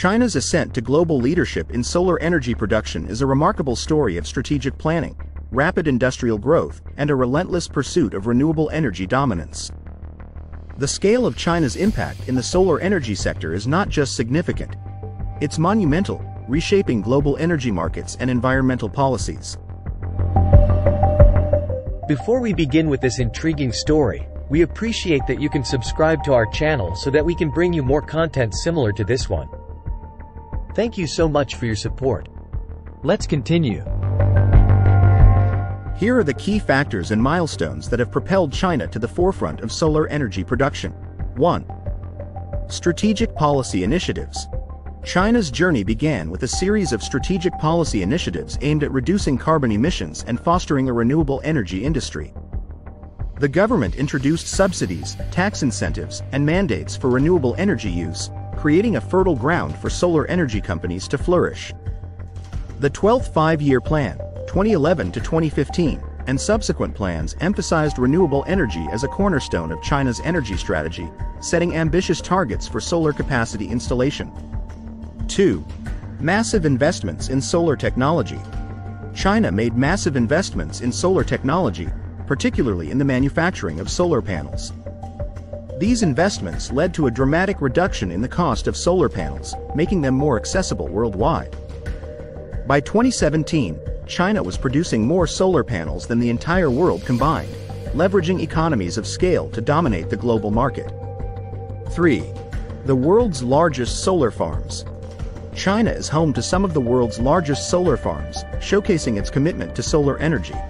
China's ascent to global leadership in solar energy production is a remarkable story of strategic planning, rapid industrial growth, and a relentless pursuit of renewable energy dominance. The scale of China's impact in the solar energy sector is not just significant, it's monumental, reshaping global energy markets and environmental policies. Before we begin with this intriguing story, we appreciate that you can subscribe to our channel so that we can bring you more content similar to this one. Thank you so much for your support. Let's continue. Here are the key factors and milestones that have propelled China to the forefront of solar energy production. 1. Strategic Policy Initiatives China's journey began with a series of strategic policy initiatives aimed at reducing carbon emissions and fostering a renewable energy industry. The government introduced subsidies, tax incentives, and mandates for renewable energy use, creating a fertile ground for solar energy companies to flourish. The 12th Five-Year Plan, 2011 to 2015, and subsequent plans emphasized renewable energy as a cornerstone of China's energy strategy, setting ambitious targets for solar capacity installation. 2. Massive investments in solar technology. China made massive investments in solar technology, particularly in the manufacturing of solar panels. These investments led to a dramatic reduction in the cost of solar panels, making them more accessible worldwide. By 2017, China was producing more solar panels than the entire world combined, leveraging economies of scale to dominate the global market. 3. The world's largest solar farms. China is home to some of the world's largest solar farms, showcasing its commitment to solar energy.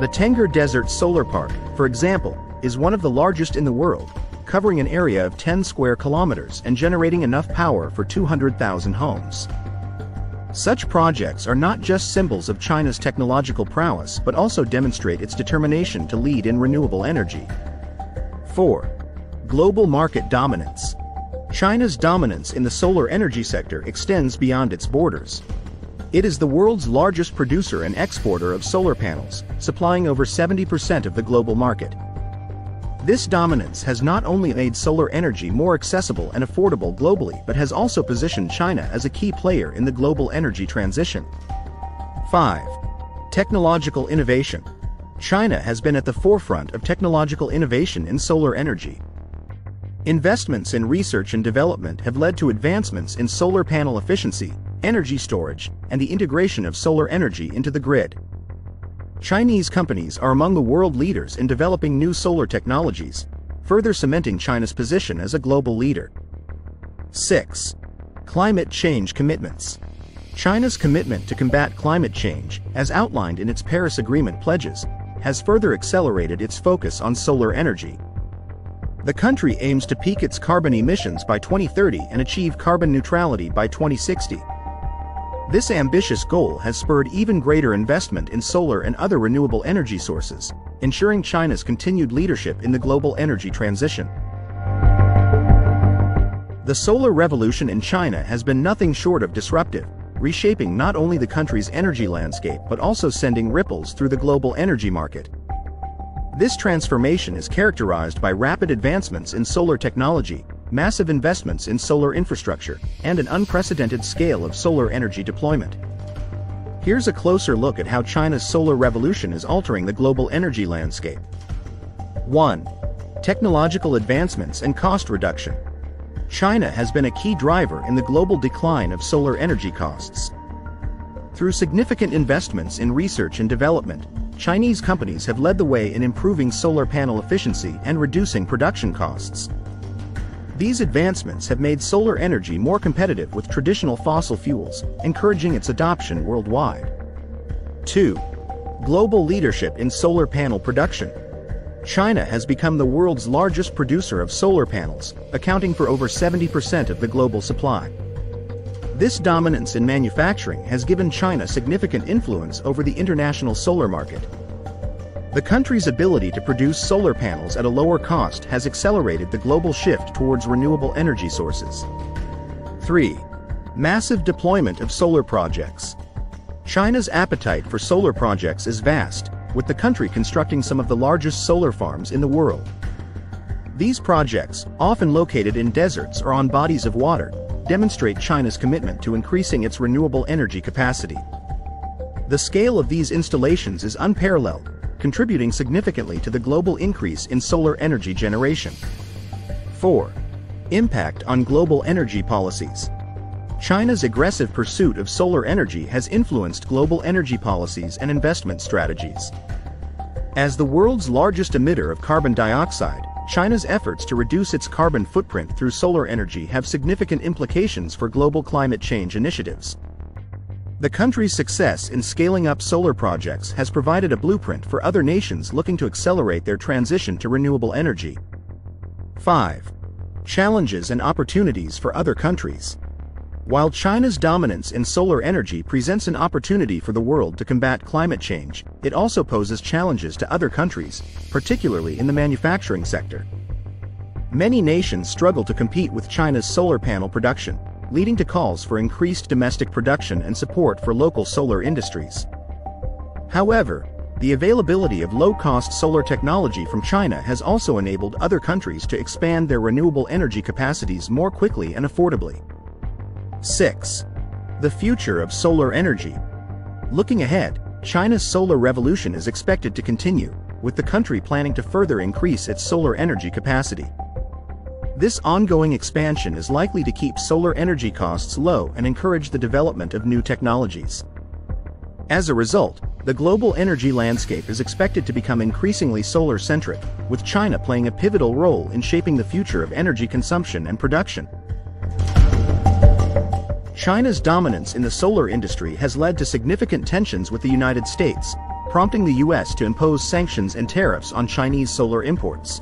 The Tengger Desert Solar Park, for example, is one of the largest in the world, covering an area of 10 square kilometers and generating enough power for 200,000 homes. Such projects are not just symbols of China's technological prowess but also demonstrate its determination to lead in renewable energy. 4. Global market dominance. China's dominance in the solar energy sector extends beyond its borders. It is the world's largest producer and exporter of solar panels, supplying over 70% of the global market. This dominance has not only made solar energy more accessible and affordable globally but has also positioned China as a key player in the global energy transition. 5. Technological innovation. China has been at the forefront of technological innovation in solar energy. Investments in research and development have led to advancements in solar panel efficiency, energy storage, and the integration of solar energy into the grid. Chinese companies are among the world leaders in developing new solar technologies, further cementing China's position as a global leader. 6. Climate Change Commitments China's commitment to combat climate change, as outlined in its Paris Agreement pledges, has further accelerated its focus on solar energy. The country aims to peak its carbon emissions by 2030 and achieve carbon neutrality by 2060. This ambitious goal has spurred even greater investment in solar and other renewable energy sources, ensuring China's continued leadership in the global energy transition. The solar revolution in China has been nothing short of disruptive, reshaping not only the country's energy landscape but also sending ripples through the global energy market. This transformation is characterized by rapid advancements in solar technology, massive investments in solar infrastructure, and an unprecedented scale of solar energy deployment. Here's a closer look at how China's solar revolution is altering the global energy landscape. 1. Technological advancements and cost reduction. China has been a key driver in the global decline of solar energy costs. Through significant investments in research and development, Chinese companies have led the way in improving solar panel efficiency and reducing production costs. These advancements have made solar energy more competitive with traditional fossil fuels, encouraging its adoption worldwide. 2. Global leadership in solar panel production. China has become the world's largest producer of solar panels, accounting for over 70% of the global supply. This dominance in manufacturing has given China significant influence over the international solar market, the country's ability to produce solar panels at a lower cost has accelerated the global shift towards renewable energy sources. 3. Massive deployment of solar projects. China's appetite for solar projects is vast, with the country constructing some of the largest solar farms in the world. These projects, often located in deserts or on bodies of water, demonstrate China's commitment to increasing its renewable energy capacity. The scale of these installations is unparalleled, contributing significantly to the global increase in solar energy generation. 4. Impact on global energy policies. China's aggressive pursuit of solar energy has influenced global energy policies and investment strategies. As the world's largest emitter of carbon dioxide, China's efforts to reduce its carbon footprint through solar energy have significant implications for global climate change initiatives. The country's success in scaling up solar projects has provided a blueprint for other nations looking to accelerate their transition to renewable energy. 5. Challenges and opportunities for other countries. While China's dominance in solar energy presents an opportunity for the world to combat climate change, it also poses challenges to other countries, particularly in the manufacturing sector. Many nations struggle to compete with China's solar panel production, leading to calls for increased domestic production and support for local solar industries. However, the availability of low-cost solar technology from China has also enabled other countries to expand their renewable energy capacities more quickly and affordably. 6. The future of solar energy. Looking ahead, China's solar revolution is expected to continue, with the country planning to further increase its solar energy capacity. This ongoing expansion is likely to keep solar energy costs low and encourage the development of new technologies. As a result, the global energy landscape is expected to become increasingly solar-centric, with China playing a pivotal role in shaping the future of energy consumption and production. China's dominance in the solar industry has led to significant tensions with the United States, prompting the U.S. to impose sanctions and tariffs on Chinese solar imports.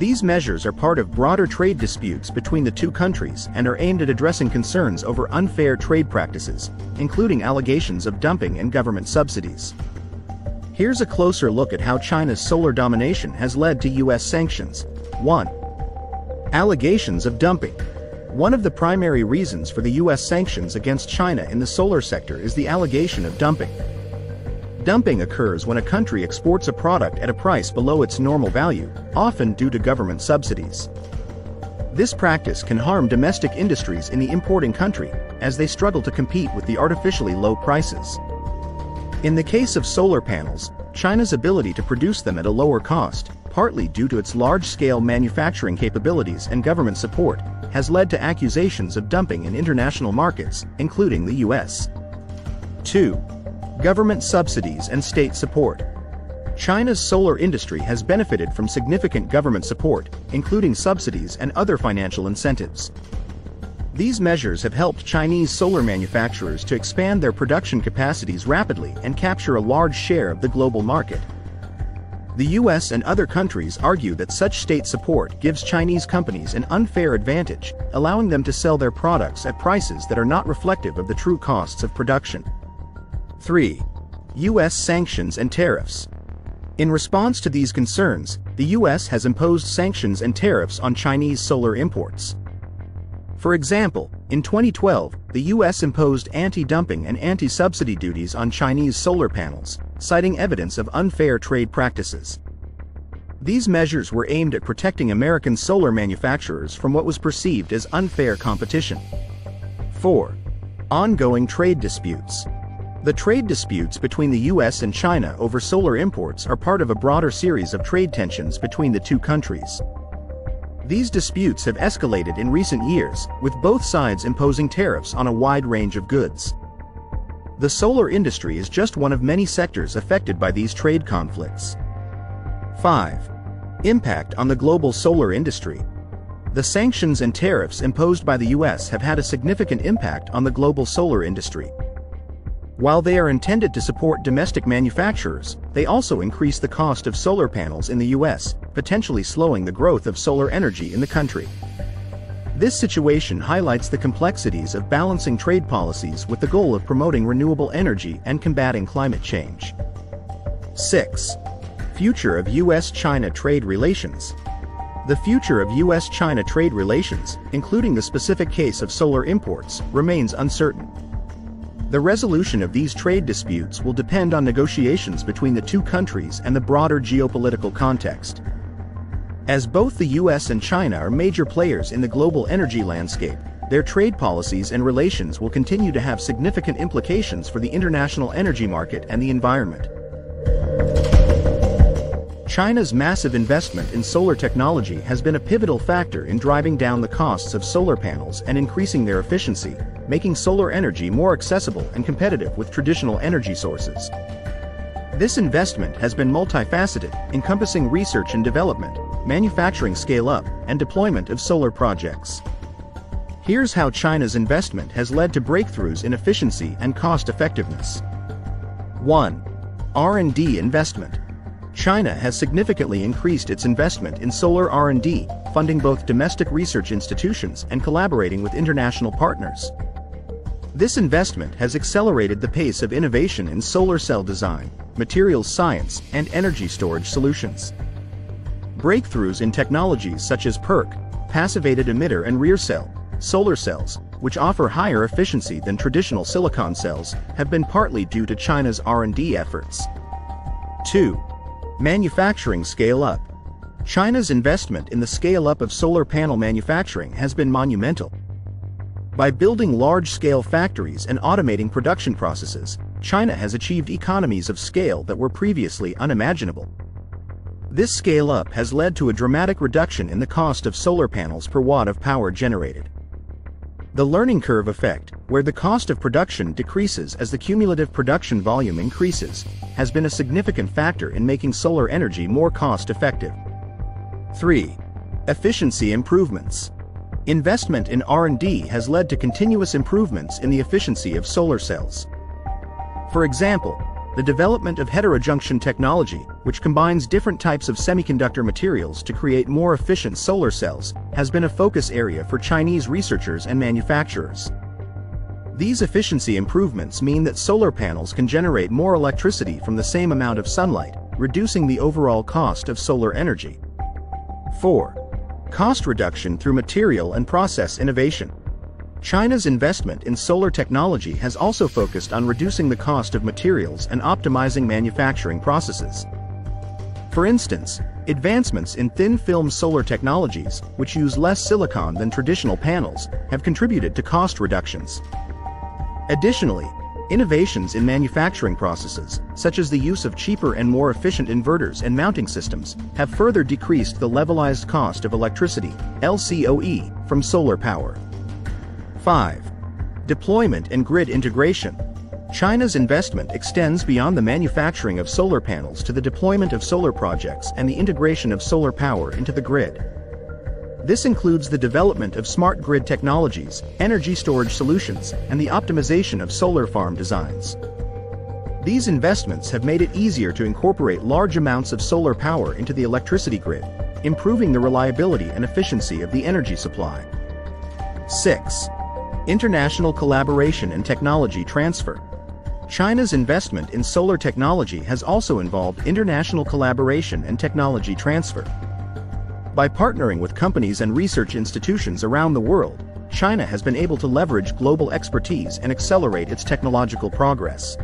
These measures are part of broader trade disputes between the two countries and are aimed at addressing concerns over unfair trade practices, including allegations of dumping and government subsidies. Here's a closer look at how China's solar domination has led to U.S. sanctions. 1. Allegations of dumping. One of the primary reasons for the U.S. sanctions against China in the solar sector is the allegation of dumping. Dumping occurs when a country exports a product at a price below its normal value, often due to government subsidies. This practice can harm domestic industries in the importing country, as they struggle to compete with the artificially low prices. In the case of solar panels, China's ability to produce them at a lower cost, partly due to its large-scale manufacturing capabilities and government support, has led to accusations of dumping in international markets, including the US. 2. Government subsidies and state support. China's solar industry has benefited from significant government support, including subsidies and other financial incentives. These measures have helped Chinese solar manufacturers to expand their production capacities rapidly and capture a large share of the global market. The US and other countries argue that such state support gives Chinese companies an unfair advantage, allowing them to sell their products at prices that are not reflective of the true costs of production. 3. US sanctions and tariffs. In response to these concerns, the US has imposed sanctions and tariffs on Chinese solar imports. For example, in 2012, the US imposed anti-dumping and anti-subsidy duties on Chinese solar panels, citing evidence of unfair trade practices. These measures were aimed at protecting American solar manufacturers from what was perceived as unfair competition. 4. Ongoing trade disputes. The trade disputes between the US and China over solar imports are part of a broader series of trade tensions between the two countries. These disputes have escalated in recent years, with both sides imposing tariffs on a wide range of goods. The solar industry is just one of many sectors affected by these trade conflicts. 5. Impact on the global solar industry. The sanctions and tariffs imposed by the US have had a significant impact on the global solar industry. While they are intended to support domestic manufacturers, they also increase the cost of solar panels in the US, potentially slowing the growth of solar energy in the country. This situation highlights the complexities of balancing trade policies with the goal of promoting renewable energy and combating climate change. 6. Future of U.S.-China trade relations. The future of U.S.-China trade relations, including the specific case of solar imports, remains uncertain. The resolution of these trade disputes will depend on negotiations between the two countries and the broader geopolitical context. As both the US and China are major players in the global energy landscape, their trade policies and relations will continue to have significant implications for the international energy market and the environment. China's massive investment in solar technology has been a pivotal factor in driving down the costs of solar panels and increasing their efficiency, making solar energy more accessible and competitive with traditional energy sources. This investment has been multifaceted, encompassing research and development, manufacturing scale-up, and deployment of solar projects. Here's how China's investment has led to breakthroughs in efficiency and cost-effectiveness. 1. R&D investment. China has significantly increased its investment in solar R&D, funding both domestic research institutions and collaborating with international partners. This investment has accelerated the pace of innovation in solar cell design, materials science, and energy storage solutions. Breakthroughs in technologies such as PERC, passivated emitter and rear cell, solar cells, which offer higher efficiency than traditional silicon cells, have been partly due to China's R&D efforts. 2. Manufacturing scale-up. China's investment in the scale-up of solar panel manufacturing has been monumental. By building large-scale factories and automating production processes, China has achieved economies of scale that were previously unimaginable. This scale-up has led to a dramatic reduction in the cost of solar panels per watt of power generated. The learning curve effect, where the cost of production decreases as the cumulative production volume increases, has been a significant factor in making solar energy more cost-effective. 3. Efficiency improvements. Investment in R&D has led to continuous improvements in the efficiency of solar cells. For example, the development of heterojunction technology, which combines different types of semiconductor materials to create more efficient solar cells, has been a focus area for Chinese researchers and manufacturers. These efficiency improvements mean that solar panels can generate more electricity from the same amount of sunlight, reducing the overall cost of solar energy. 4. Cost reduction through material and process innovation. China's investment in solar technology has also focused on reducing the cost of materials and optimizing manufacturing processes. For instance, advancements in thin-film solar technologies, which use less silicon than traditional panels, have contributed to cost reductions. Additionally, innovations in manufacturing processes, such as the use of cheaper and more efficient inverters and mounting systems, have further decreased the levelized cost of electricity, LCOE, from solar power. 5. Deployment and grid integration. China's investment extends beyond the manufacturing of solar panels to the deployment of solar projects and the integration of solar power into the grid. This includes the development of smart grid technologies, energy storage solutions, and the optimization of solar farm designs. These investments have made it easier to incorporate large amounts of solar power into the electricity grid, improving the reliability and efficiency of the energy supply. 6. International collaboration and technology transfer. China's investment in solar technology has also involved international collaboration and technology transfer. By partnering with companies and research institutions around the world, China has been able to leverage global expertise and accelerate its technological progress.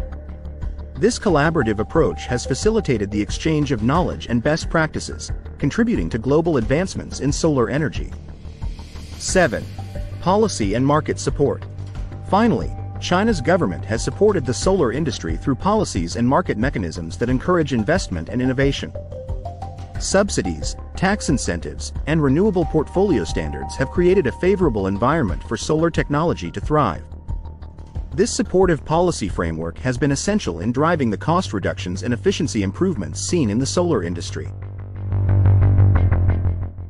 This collaborative approach has facilitated the exchange of knowledge and best practices, contributing to global advancements in solar energy. 7 policy and market support. Finally, China's government has supported the solar industry through policies and market mechanisms that encourage investment and innovation. Subsidies, tax incentives, and renewable portfolio standards have created a favorable environment for solar technology to thrive. This supportive policy framework has been essential in driving the cost reductions and efficiency improvements seen in the solar industry.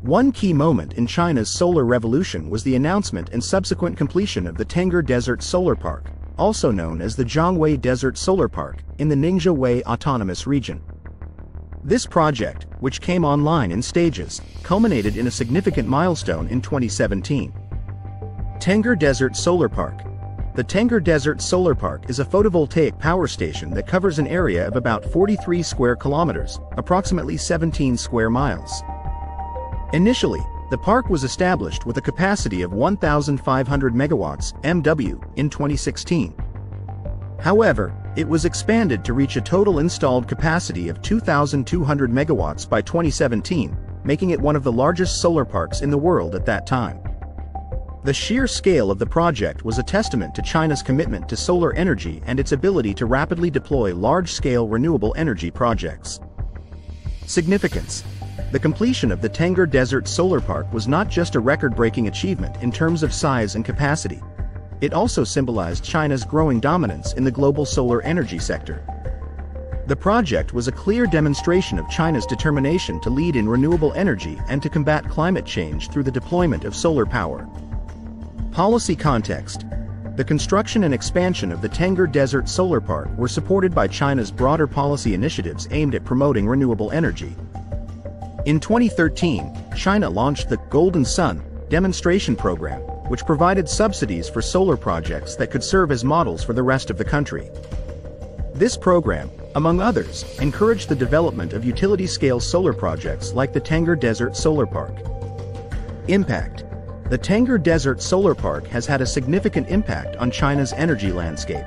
One key moment in China's solar revolution was the announcement and subsequent completion of the Tengger Desert Solar Park, also known as the Zhongwei Desert Solar Park, in the Ningxia Hui Autonomous Region. This project, which came online in stages, culminated in a significant milestone in 2017. Tengger Desert Solar Park. The Tengger Desert Solar Park is a photovoltaic power station that covers an area of about 43 square kilometers, approximately 17 square miles. Initially, the park was established with a capacity of 1,500 megawatts MW in 2016. However, it was expanded to reach a total installed capacity of 2,200 megawatts by 2017, making it one of the largest solar parks in the world at that time. The sheer scale of the project was a testament to China's commitment to solar energy and its ability to rapidly deploy large-scale renewable energy projects. Significance The completion of the Tengger Desert Solar Park was not just a record-breaking achievement in terms of size and capacity. It also symbolized China's growing dominance in the global solar energy sector. The project was a clear demonstration of China's determination to lead in renewable energy and to combat climate change through the deployment of solar power. Policy context. The construction and expansion of the Tengger Desert Solar Park were supported by China's broader policy initiatives aimed at promoting renewable energy. In 2013, China launched the Golden Sun demonstration program, which provided subsidies for solar projects that could serve as models for the rest of the country. This program, among others, encouraged the development of utility-scale solar projects like the Tengger Desert Solar Park. Impact the Tengger Desert Solar Park has had a significant impact on China's energy landscape.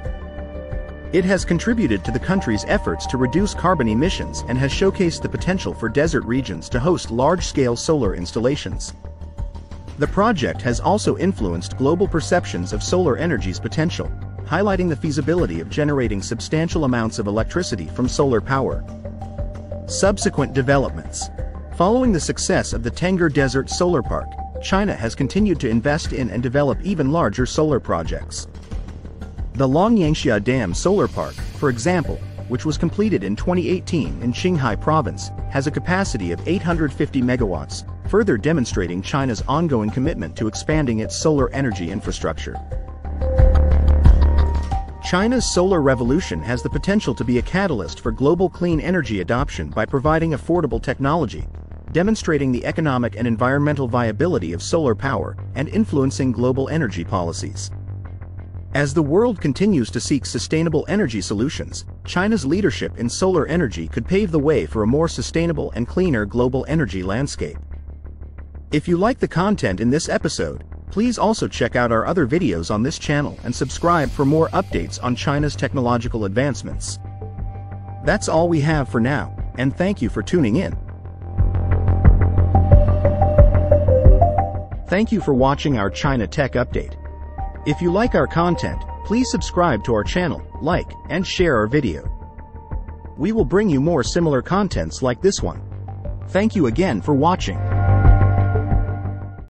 It has contributed to the country's efforts to reduce carbon emissions and has showcased the potential for desert regions to host large-scale solar installations. The project has also influenced global perceptions of solar energy's potential, highlighting the feasibility of generating substantial amounts of electricity from solar power. Subsequent developments Following the success of the Tengger Desert Solar Park, China has continued to invest in and develop even larger solar projects. The Longyangxia Dam Solar Park, for example, which was completed in 2018 in Qinghai Province, has a capacity of 850 megawatts, further demonstrating China's ongoing commitment to expanding its solar energy infrastructure. China's solar revolution has the potential to be a catalyst for global clean energy adoption by providing affordable technology, demonstrating the economic and environmental viability of solar power and influencing global energy policies. As the world continues to seek sustainable energy solutions, China's leadership in solar energy could pave the way for a more sustainable and cleaner global energy landscape. If you like the content in this episode, please also check out our other videos on this channel and subscribe for more updates on China's technological advancements. That's all we have for now, and thank you for tuning in. Thank you for watching our China Tech Update. If you like our content, please subscribe to our channel, like, and share our video. We will bring you more similar contents like this one. Thank you again for watching.